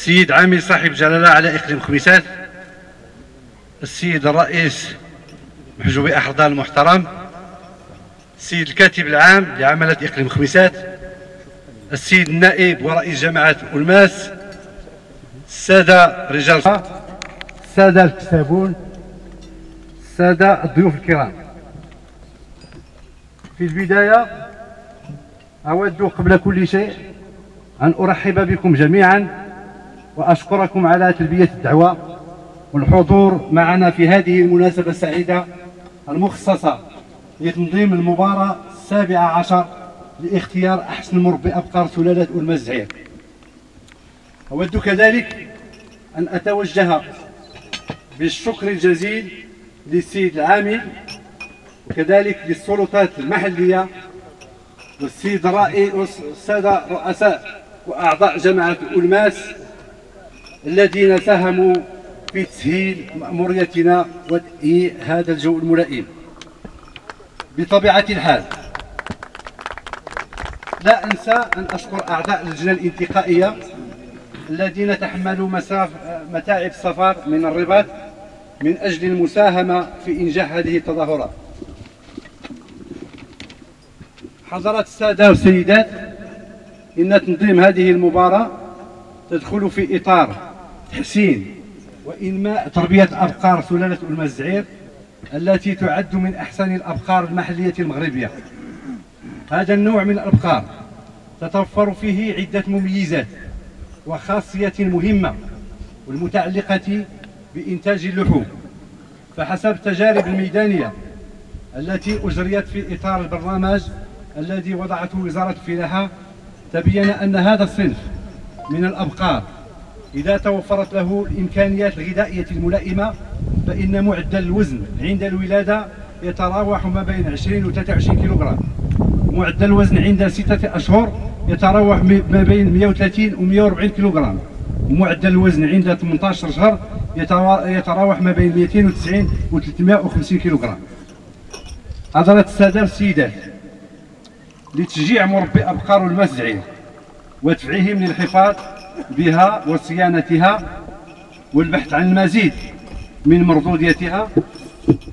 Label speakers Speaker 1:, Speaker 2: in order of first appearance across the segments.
Speaker 1: السيد عامل صاحب جلالة على إقليم خميسات السيد الرئيس محجوبي أحرضان المحترم السيد الكاتب العام لعملة إقليم خميسات السيد النائب ورئيس جماعة ألماس السادة رجال السادة الكسابون السادة الضيوف الكرام. في البداية أود قبل كل شيء أن أرحب بكم جميعا. وأشكركم على تلبية الدعوة والحضور معنا في هذه المناسبة السعيدة المخصصة لتنظيم المباراة السابعة عشر لاختيار أحسن مربي أبقار سلالة المزعير أود كذلك أن أتوجه بالشكر الجزيل للسيد العامل وكذلك للسلطات المحلية والسيد الرئيس والسادة رؤساء وأعضاء جماعة ألماس الذين ساهموا في تسهيل مأموريتنا وتأييد هذا الجو الملائم. بطبيعة الحال لا أنسى أن أشكر أعضاء اللجنة الانتقائية الذين تحملوا مساف متاعب السفر من الرباط من أجل المساهمة في إنجاح هذه التظاهرات. حضرات السادة والسيدات إن تنظيم هذه المباراة تدخل في إطار تحسين وإنماء تربية أبقار سلالة المزعير التي تعد من أحسن الأبقار المحلية المغربية. هذا النوع من الأبقار تتوفر فيه عدة مميزات وخاصية مهمة والمتعلقة بإنتاج اللحوم. فحسب التجارب الميدانية التي أجريت في إطار البرنامج الذي وضعته وزارة الفلاحة تبين أن هذا الصنف من الأبقار إذا توفرت له الإمكانيات الغذائية الملائمة فإن معدل الوزن عند الولادة يتراوح ما بين 20 و 23 كيلوغرام. معدل الوزن عند ستة أشهر يتراوح ما بين 130 و 140 كيلوغرام. ومعدل الوزن عند 18 شهر يتراوح ما بين 290 و 350 كيلوغرام. حضرات السادة والسيدات لتشجيع مربي أبقار المزعين ودفعهم للحفاظ بها وصيانتها والبحث عن المزيد من مردوديتها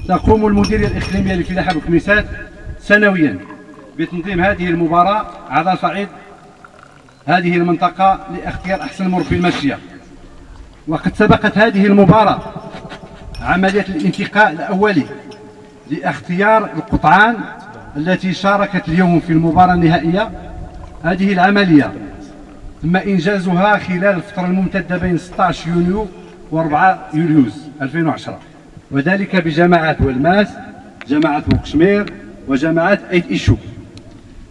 Speaker 1: تقوم المديرية الإقليمية للفلاحة بكميسات سنويا بتنظيم هذه المباراة على صعيد هذه المنطقة لاختيار أحسن مربي الماشية وقد سبقت هذه المباراة عملية الانتقاء الأولي لاختيار القطعان التي شاركت اليوم في المباراة النهائية. هذه العملية تم إنجازها خلال الفترة الممتدة بين 16 يونيو و 4 يوليوز 2010 وذلك بجماعات والماس جماعة بوكشمير وجماعة أيت إيشو.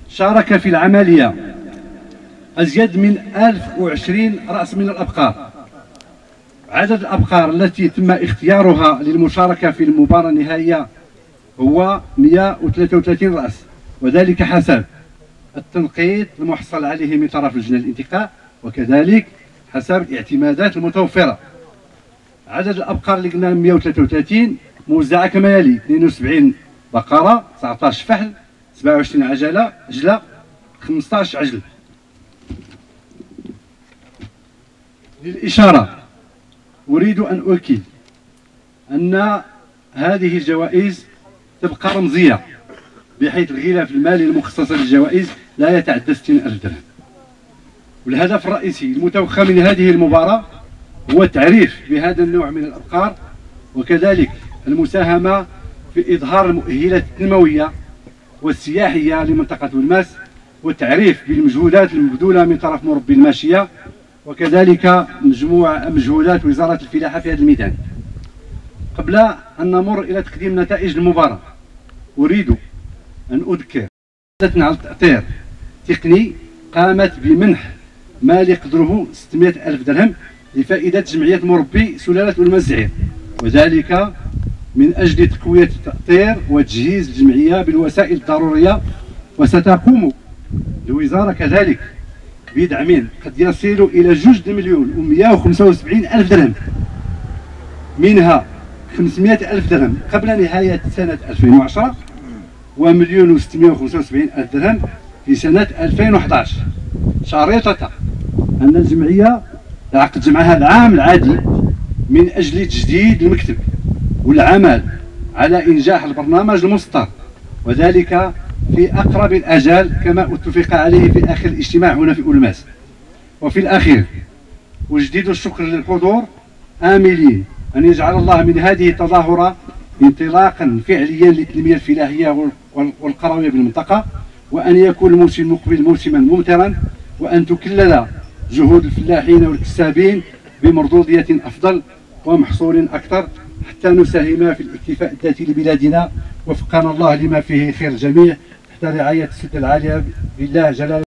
Speaker 1: شارك في العملية أزيد من 1020 رأس من الأبقار. عدد الأبقار التي تم اختيارها للمشاركة في المباراة النهائية هو 133 رأس وذلك حسب التنقيط المحصل عليه من طرف لجنة الانتقاء وكذلك حسب الاعتمادات المتوفرة. عدد الأبقار اللي قلنا 133 موزعة كما يلي 72 بقرة 19 فحل 27 عجلة عجلة 15 عجل. للإشارة أريد أن أؤكد أن هذه الجوائز تبقى رمزية. بحيث الغلاف المالي المخصص للجوائز لا يتعدى 60 ألف درهم. والهدف الرئيسي المتوخى من هذه المباراة هو التعريف بهذا النوع من الأبقار وكذلك المساهمة في إظهار المؤهلات التنموية والسياحية لمنطقة الماس والتعريف بالمجهودات المبذولة من طرف مربي الماشية وكذلك مجموعة مجهودات وزارة الفلاحة في هذا الميدان. قبل أن نمر إلى تقديم نتائج المباراة أريد أن أذكر. على التأطير تقني قامت بمنح مالي قدره 600 ألف درهم لفائدة جمعية مربي سلالة المزعير وذلك من أجل تقوية التأطير وتجهيز الجمعية بالوسائل الضرورية وستقوم الوزارة كذلك بدعم قد يصل إلى جوج مليون و175 ألف درهم منها 500 ألف درهم قبل نهاية سنة 2010 ومليون و675 ألف درهم في سنة 2011 شريطة أن الجمعية عقد جمعها العام العادي من أجل تجديد المكتب والعمل على إنجاح البرنامج المسطر وذلك في أقرب الأجال كما اتفق عليه في آخر الاجتماع هنا في أولماس وفي الأخير وجديد الشكر للحضور آملين أن يجعل الله من هذه التظاهرة انطلاقا فعليا للتنمية الفلاحية والقروية بالمنطقة وأن يكون الموسم المقبل موسما ممترا وأن تكلل جهود الفلاحين والكسابين بمردودية أفضل ومحصول أكثر حتى نساهم في الاكتفاء الذاتي لبلادنا. وفقنا الله لما فيه خير الجميع. تحت رعاية السد العالية بالله جلال